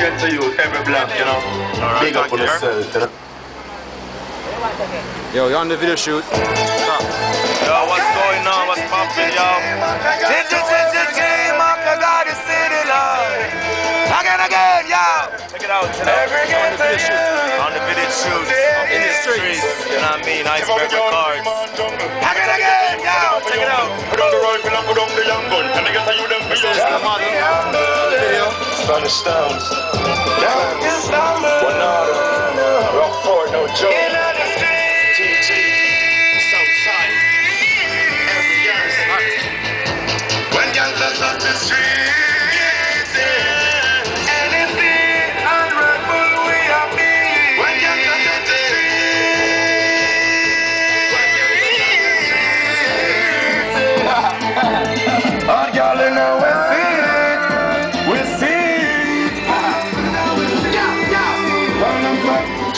to you, every black, you know. Alright, Big up on yourself, you know. Yo, you're on the video shoot. Stop. Yo, what's going on? What's poppin', yo? Again, again, yo! Check it out, check it out. On the video shoot. On the video shoot. In the streets. You know what I mean? Iceberg Records. Again, again, yo! Check it out. Spanish Stowns. Guanado. Rockford, no joke.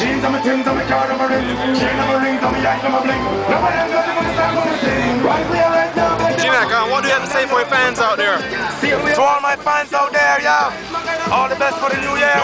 Jeans on my Timbs on my car on my rings. Chain on my rings on my eyes on my blink. Nobody else got the money, start gonna sing. Right there, right now. G-Mac, what do you have to say for your fans out there? To all my fans out there, yo! All the best for the new year!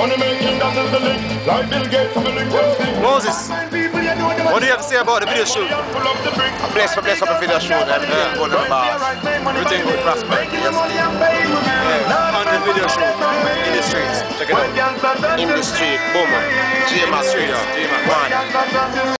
Money making, that is the link. Like Bill Gates, I'm link. Moses, what do you have to say about the video shoot? Bless for bless up a video shoot, everything Yeah. good on the bars. Everything good, prosper. Yeah. On the video shoot. Uh, in the streets. Check it out. In the street, boom. GMA street. GMA.